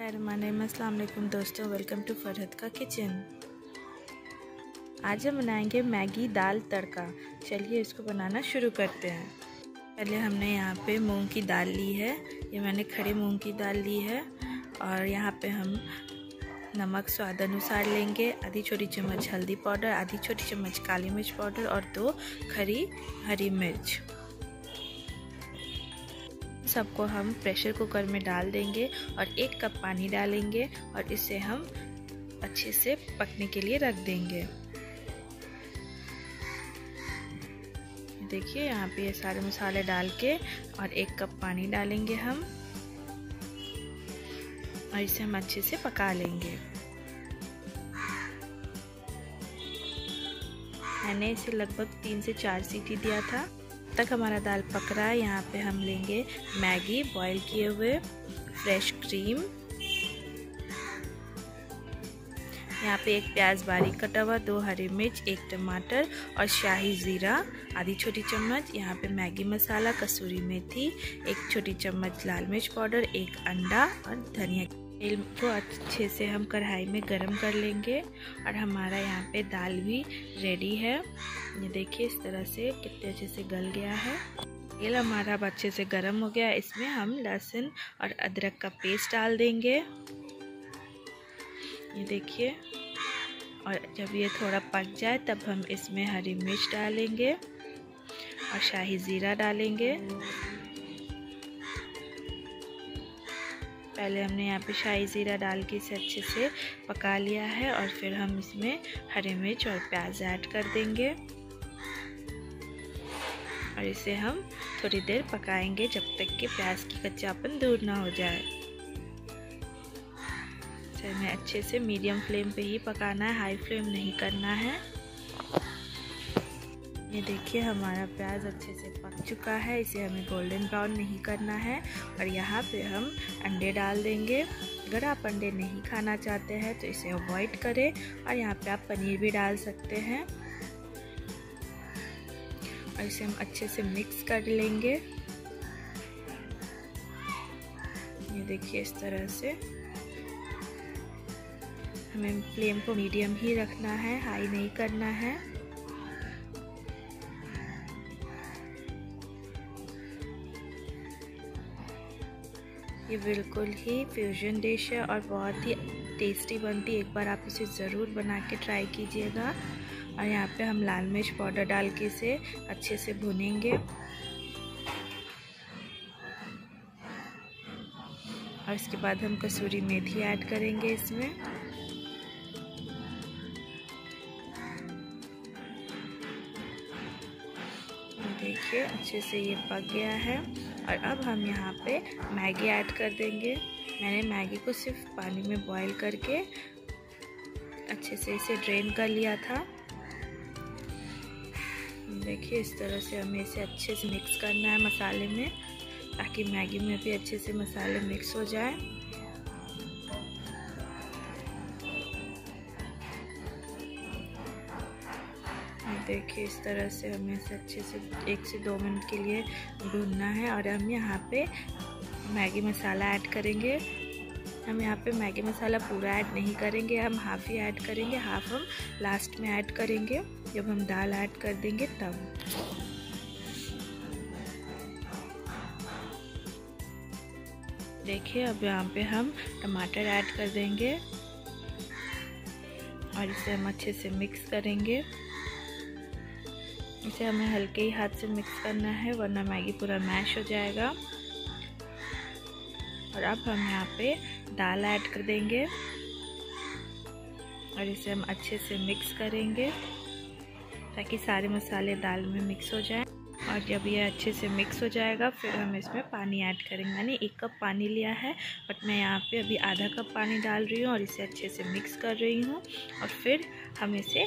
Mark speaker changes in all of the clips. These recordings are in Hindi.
Speaker 1: अस्सलाम दोस्तों वेलकम टू फरहत का किचन आज हम बनाएँगे मैगी दाल तड़का। चलिए इसको बनाना शुरू करते हैं। पहले हमने यहाँ पे मूंग की दाल ली है। ये मैंने खड़े मूंग की दाल ली है। और यहाँ पे हम नमक स्वाद अनुसार लेंगे। आधी छोटी चम्मच हल्दी पाउडर, आधी छोटी चम्मच काली मिर्च पाउडर और दो खरी हरी मिर्च। सबको हम प्रेशर कुकर में डाल देंगे और एक कप पानी डालेंगे और इसे हम अच्छे से पकने के लिए रख देंगे। देखिए, यहाँ पे ये सारे मसाले डाल के और एक कप पानी डालेंगे हम। और इसे हम अच्छे से पका लेंगे। मैंने इसे लगभग तीन से चार सीटी दिया था। तक हमारा दाल पक रहा है यहाँ पे हम लेंगे मैगी बॉईल किए हुए फ्रेश क्रीम यहाँ पे एक प्याज बारीक कटा हुआ, दो हरी मिर्च, एक टमाटर और शाही ज़ीरा, आधी छोटी चम्मच। यहाँ पे मैगी मसाला, कसूरी मेथी, एक छोटी चम्मच लाल मिर्च पाउडर, एक अंडा और धनिया तेल को अच्छे से हम कढ़ाई में गरम कर लेंगे और हमारा यहाँ पे दाल भी रेडी है। ये देखिए इस तरह से कितने अच्छे से गल गया है। तेल हमारा अब अच्छे से गरम हो गया इसमें हम लहसुन और अदरक का पेस्ट डाल देंगे। ये देखिए, और जब ये थोड़ा पक जाए तब हम इसमें हरी मिर्च डालेंगे और शाही ज़ीरा डालेंगे। पहले हमने यहाँ पे शाही ज़ीरा डाल के इसे अच्छे से पका लिया है और फिर हम इसमें हरी मिर्च और प्याज ऐड कर देंगे। और इसे हम थोड़ी देर पकाएँगे जब तक कि प्याज की कच्चापन दूर ना हो जाए। इसे हमें अच्छे से मीडियम फ्लेम पे ही पकाना है, हाई फ्लेम नहीं करना है। ये देखिए, हमारा प्याज अच्छे से पक चुका है। इसे हमें गोल्डन ब्राउन नहीं करना है और यहाँ पे हम अंडे डाल देंगे। अगर आप अंडे नहीं खाना चाहते हैं तो इसे अवॉइड करें और यहाँ पे आप पनीर भी डाल सकते हैं। और इसे हम अच्छे से मिक्स कर लेंगे। ये देखिए, इस तरह से हमें फ्लेम को मीडियम ही रखना है हाई नहीं करना है। ये बिल्कुल ही फ्यूजन डिश है और बहुत ही टेस्टी बनती है। एक बार आप इसे ज़रूर बना के ट्राई कीजिएगा। और यहाँ पे हम लाल मिर्च पाउडर डाल के इसे अच्छे से भुनेंगे। और इसके बाद हम कसूरी मेथी ऐड करेंगे इसमें। देखिए, अच्छे से ये पक गया है। और अब हम यहाँ पे मैगी ऐड कर देंगे। मैंने मैगी को सिर्फ़ पानी में बॉईल करके अच्छे से इसे ड्रेन कर लिया था। देखिए, इस तरह से हमें इसे अच्छे से मिक्स करना है मसाले में, ताकि मैगी में भी अच्छे से मसाले मिक्स हो जाए। देखिए, इस तरह से हमें इसे अच्छे से एक से दो मिनट के लिए भूनना है और हम यहाँ पे मैगी मसाला ऐड करेंगे। हम यहाँ पे मैगी मसाला पूरा ऐड नहीं करेंगे, हम हाफ़ ही ऐड करेंगे, हाफ़ हम लास्ट में ऐड करेंगे। जब हम दाल ऐड कर देंगे तब। देखिए, अब यहाँ पे हम टमाटर ऐड कर देंगे और इसे हम अच्छे से मिक्स करेंगे। इसे हमें हल्के ही हाथ से मिक्स करना है, वरना मैगी पूरा मैश हो जाएगा। और अब हम यहाँ पे दाल ऐड कर देंगे। और इसे हम अच्छे से मिक्स करेंगे, ताकि सारे मसाले दाल में मिक्स हो जाए। और जब ये अच्छे से मिक्स हो जाएगा, फिर हम इसमें पानी ऐड करेंगे। मैंने एक कप पानी लिया है बट मैं यहाँ पे अभी आधा कप पानी डाल रही हूँ और इसे अच्छे से मिक्स कर रही हूँ। और फिर हम इसे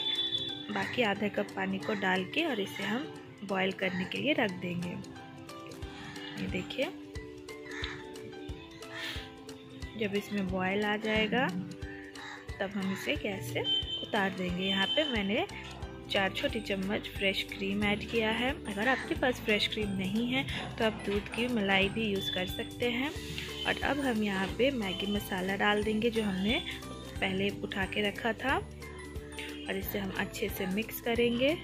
Speaker 1: बाकी आधा कप पानी को डाल के और इसे हम बॉईल करने के लिए रख देंगे। ये देखिए। जब इसमें बॉयल आ जाएगा, तब हम इसे गैस से उतार देंगे। यहाँ पे मैंने चार छोटी चम्मच फ्रेश क्रीम ऐड किया है। अगर आपके पास फ्रेश क्रीम नहीं है तो आप दूध की मलाई भी यूज़ कर सकते हैं। और अब हम यहाँ पे मैगी मसाला डाल देंगे, जो हमने पहले उठा के रखा था। और इसे हम अच्छे से मिक्स करेंगे।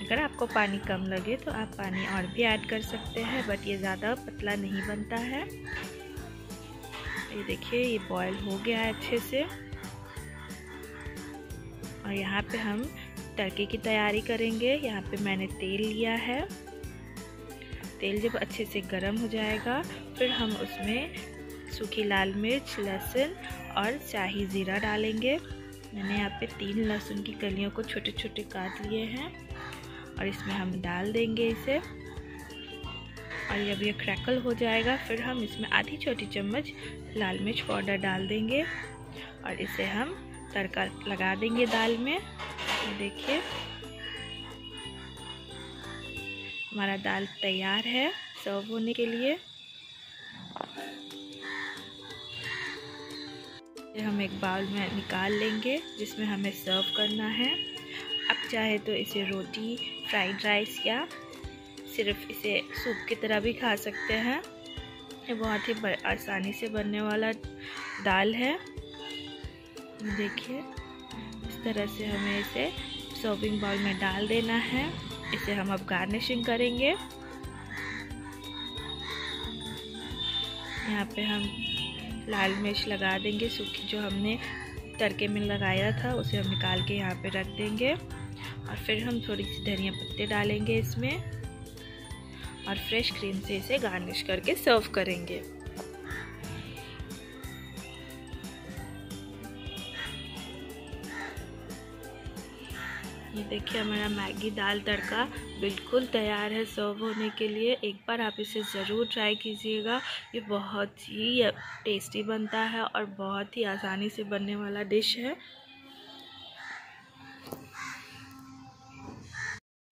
Speaker 1: अगर आपको पानी कम लगे तो आप पानी और भी ऐड कर सकते हैं बट ये ज़्यादा पतला नहीं बनता है। ये देखिए, ये बॉयल हो गया है अच्छे से। और यहाँ पे हम तड़के की तैयारी करेंगे। यहाँ पे मैंने तेल लिया है। तेल जब अच्छे से गर्म हो जाएगा, फिर हम उसमें सूखी लाल मिर्च, लहसुन और शाही ज़ीरा डालेंगे। मैंने यहाँ पे तीन लहसुन की कलियों को छोटे छोटे काट लिए हैं और इसमें हम डाल देंगे इसे। और जब ये क्रैकल हो जाएगा, फिर हम इसमें आधी छोटी चम्मच लाल मिर्च पाउडर डाल देंगे और इसे हम तड़का लगा देंगे दाल में। देखिए, हमारा दाल तैयार है सर्व होने के लिए। हम एक बाउल में निकाल लेंगे, जिसमें हमें सर्व करना है। आप चाहे तो इसे रोटी फ्राइड राइस या सिर्फ़ इसे सूप की तरह भी खा सकते हैं। ये बहुत ही आसानी से बनने वाला दाल है। देखिए, इस तरह से हमें इसे सर्विंग बाउल में डाल देना है। इसे हम अब गार्निशिंग करेंगे। यहाँ पे हम लाल मिर्च लगा देंगे, सूखी जो हमने तड़के में लगाया था, उसे हम निकाल के यहाँ पे रख देंगे। और फिर हम थोड़ी सी धनिया पत्ते डालेंगे इसमें और फ्रेश क्रीम से इसे गार्निश करके सर्व करेंगे। ये देखिए, हमारा मैगी दाल तड़का बिल्कुल तैयार है सर्व होने के लिए। एक बार आप इसे ज़रूर ट्राई कीजिएगा। ये बहुत ही टेस्टी बनता है और बहुत ही आसानी से बनने वाला डिश है।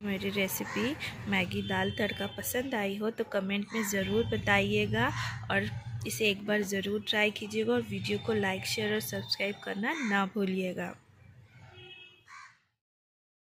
Speaker 1: मेरी रेसिपी मैगी दाल तड़का पसंद आई हो तो कमेंट में ज़रूर बताइएगा और इसे एक बार ज़रूर ट्राई कीजिएगा और वीडियो को लाइक, शेयर और सब्सक्राइब करना ना भूलिएगा।